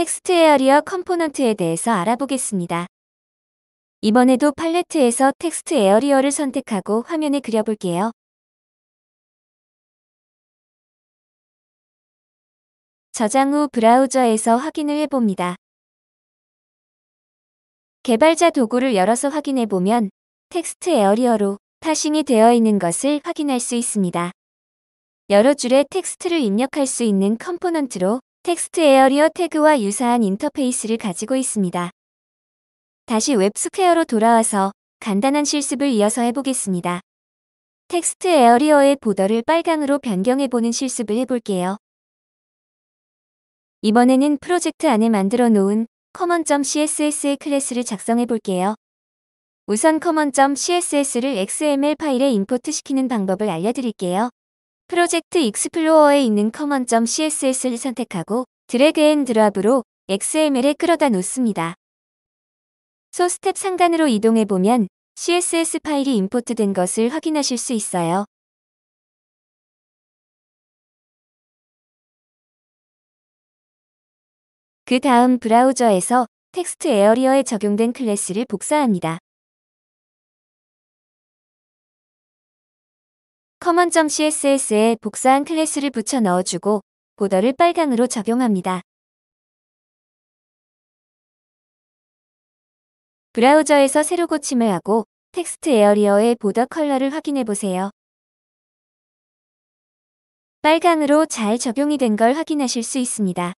textarea component에 대해서 알아보겠습니다. 이번에도 팔레트에서 textarea를 선택하고 화면에 그려볼게요. 저장 후 브라우저에서 확인을 해봅니다. 개발자 도구를 열어서 확인해보면 textarea로 parsing이 되어 있는 것을 확인할 수 있습니다. 여러 줄의 텍스트를 입력할 수 있는 component로 textarea 태그와 유사한 인터페이스를 가지고 있습니다. 다시 WebSquare로 돌아와서 간단한 실습을 이어서 해보겠습니다. textarea의 border를 빨강으로 변경해보는 실습을 해볼게요. 이번에는 프로젝트 안에 만들어 놓은 common.css의 class를 작성해 볼게요. 우선 common.css를 XML 파일에 import 시키는 방법을 알려드릴게요. Project Explorer에 있는 common.css를 선택하고 drag and drop으로 XML에 끌어다 놓습니다. source tab 상단으로 이동해 보면 CSS 파일이 import된 것을 확인하실 수 있어요. 그 다음 브라우저에서 textarea에 적용된 class를 복사합니다. common.css에 복사한 class를 붙여 넣어주고 border를 빨강으로 적용합니다. 브라우저에서 새로 고침을 하고 textarea의 border 컬러를 확인해 보세요. 빨강으로 잘 적용이 된 걸 확인하실 수 있습니다.